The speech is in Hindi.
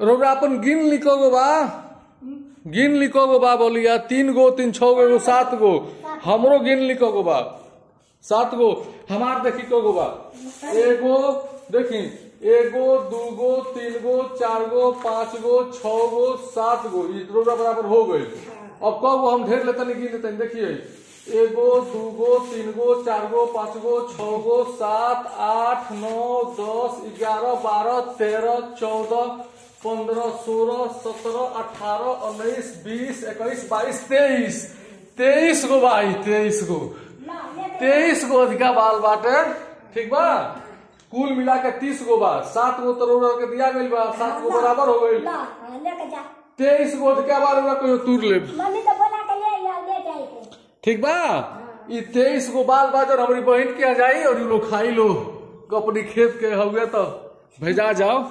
रउरा अपन गिन लिखो गो बा। गिन लिखो गो बा, बोलिया, तीन गो, तीन छो गो सात गो। हमरो गिन लिखो गो बा। सात गो, हमार देखी को गो बा। एगो, देखी, एगो दूगो तीन गो, चार गो, पाँच गो, छ गो, सात गो। ये रउरा बराबर हो गई अब कब हम ढेर लेतनी, गिन लेतनी, देखिए। एगो दूगो तीन गो, चार गो, पाँच गो, छ गो, सात, आठ, नौ, दस ग्यारह बारह, तेरह, चौदह पंद्रह सोलह सत्रह अठारह उन्नीस बीस इक्कीस बाईस तेईस। तेईस गो भाई तेईस गो। तेईस गो अधिका बाल बाटे। ठीक बा? कुल मिला के तीस गो बा। सात गो तो के दिया गइल बा। सात गो बराबर हो जा। तेईस गो अधिका बाल रउरा कोई तूर ले। तो या ठीक बा? ई तेईस गो बाल बाजर हमारी बहन के आ जाई और लोग खाई लो। अपनी खेत के हुए तो। भेजा जाओ।